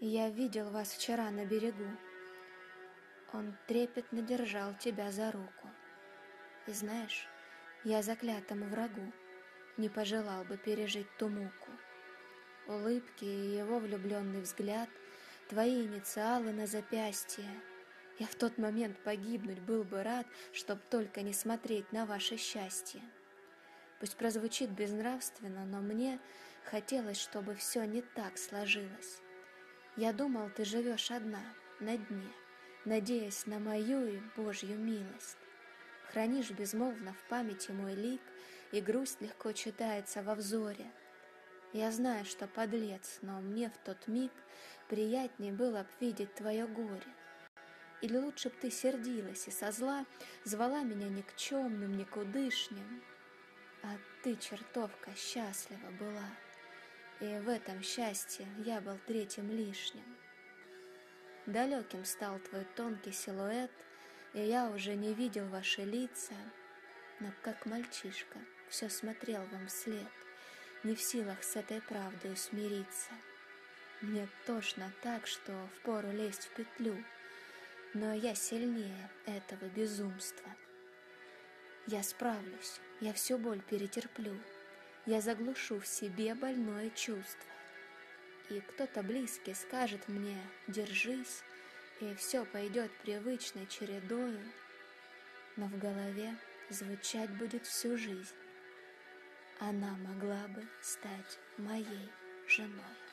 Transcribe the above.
Я видел вас вчера на берегу. Он трепетно держал тебя за руку. И знаешь, я заклятому врагу не пожелал бы пережить ту муку. Улыбки и его влюбленный взгляд, твои инициалы на запястье. Я в тот момент погибнуть был бы рад, чтоб только не смотреть на ваше счастье. Пусть прозвучит безнравственно, но мне хотелось, чтобы все не так сложилось. Я думал, ты живешь одна, на дне, надеясь на мою и Божью милость. Хранишь безмолвно в памяти мой лик, и грусть легко читается во взоре. Я знаю, что подлец, но мне в тот миг приятней было б видеть твое горе. Или лучше б ты сердилась и со зла звала меня никчемным, никудышним, а ты, чертовка, счастлива была, и в этом счастье я был третьим лишним. Далеким стал твой тонкий силуэт — и я уже не видел ваши лица, но как мальчишка все смотрел вам вслед, не в силах с этой правдой смириться. Мне тошно так, что впору лезть в петлю, но я сильнее этого безумства. Я справлюсь, я всю боль перетерплю, я заглушу в себе больное чувство. И кто-то близкий скажет мне «держись», и все пойдет привычной чередою, но в голове звучать будет всю жизнь. Она могла бы стать моей женой.